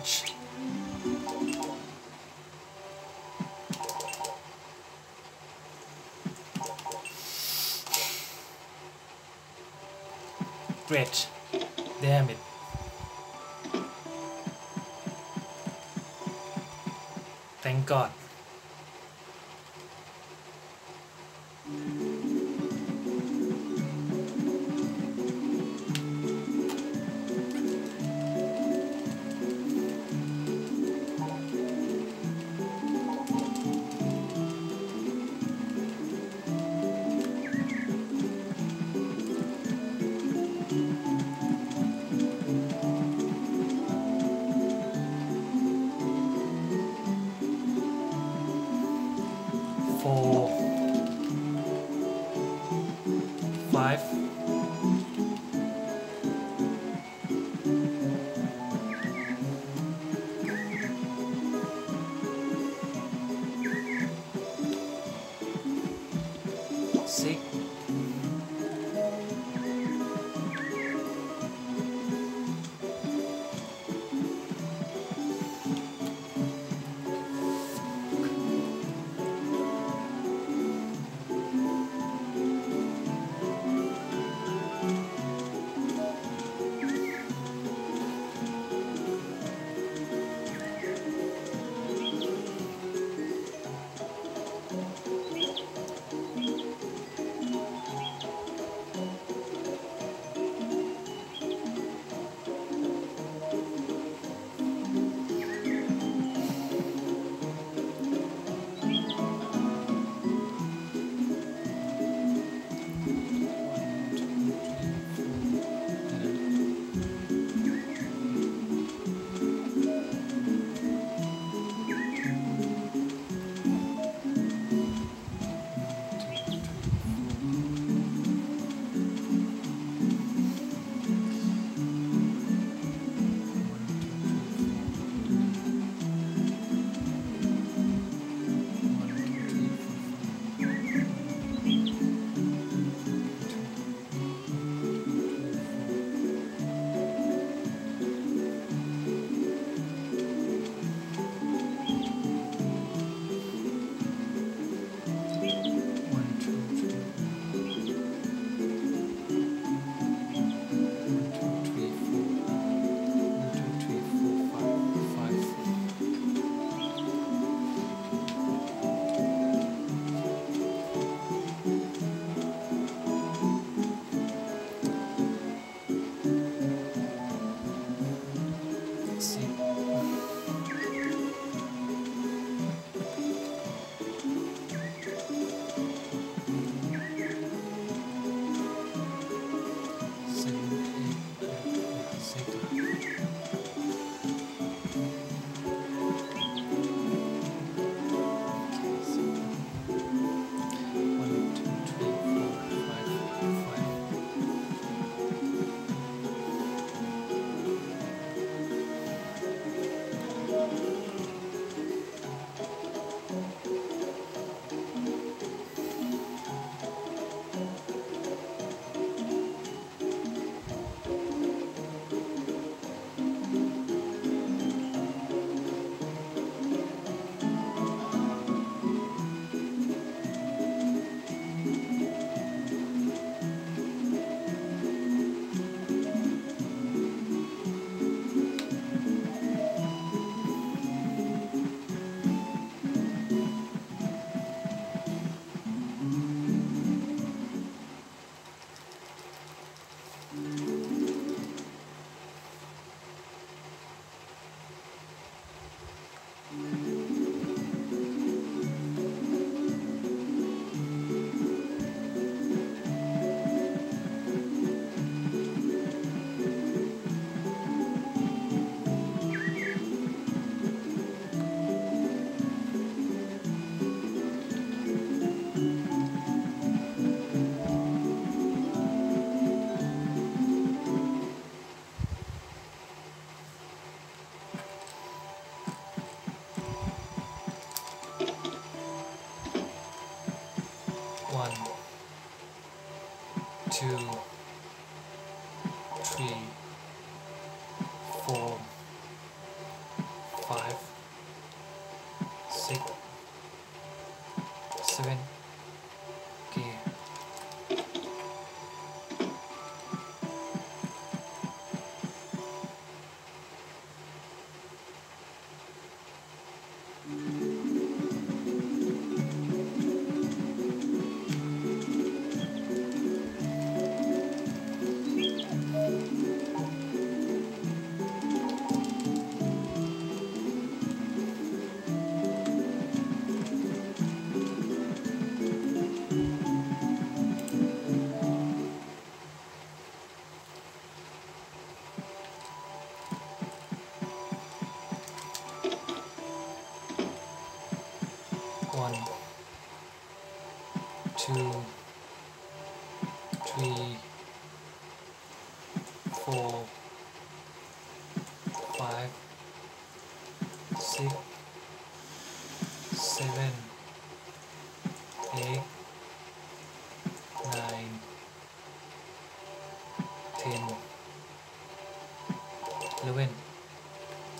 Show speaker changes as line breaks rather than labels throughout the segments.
watch Great. Damn it. Thank God.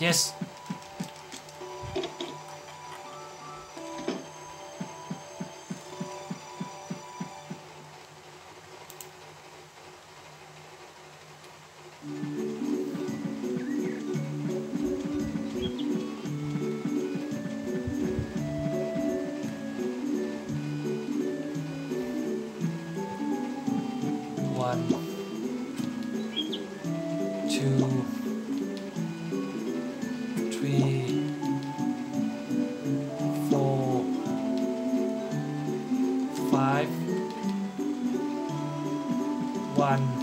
Yes. One.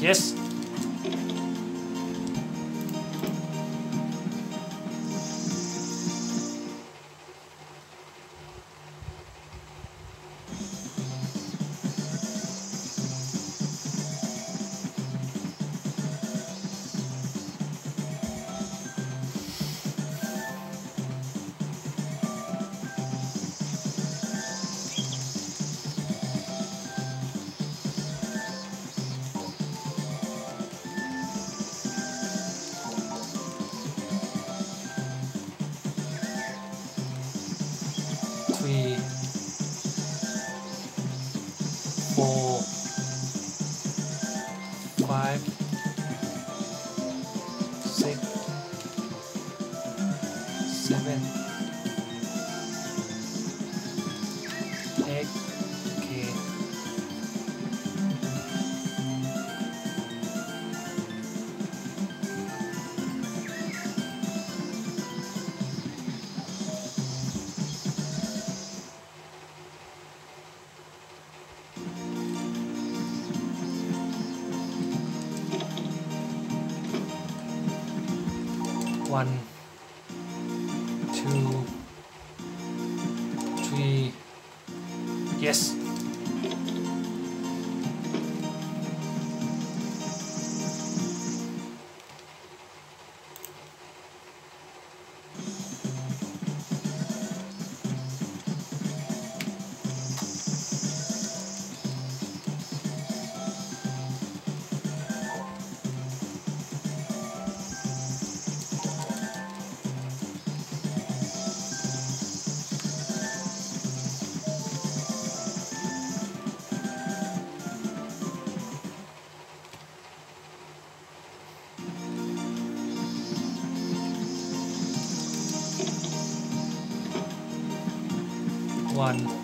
Yes. One, one,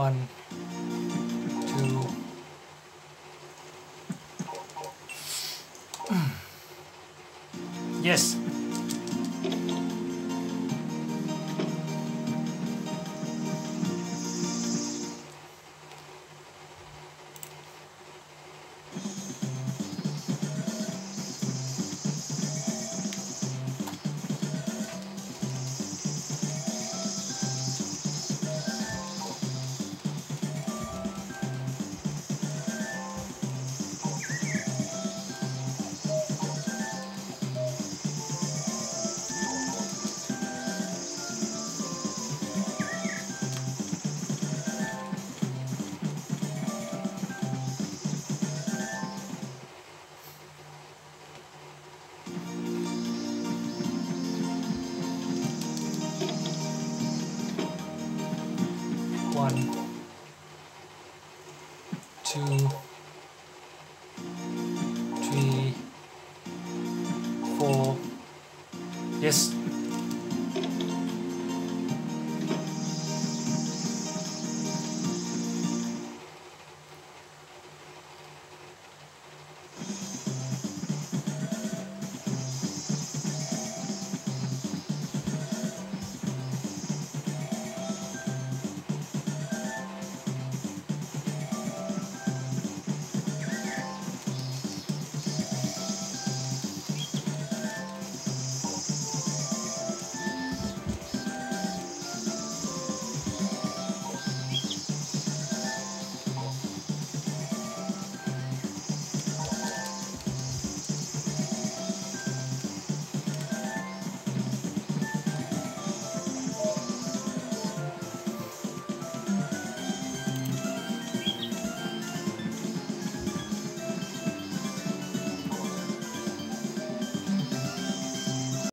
One, One,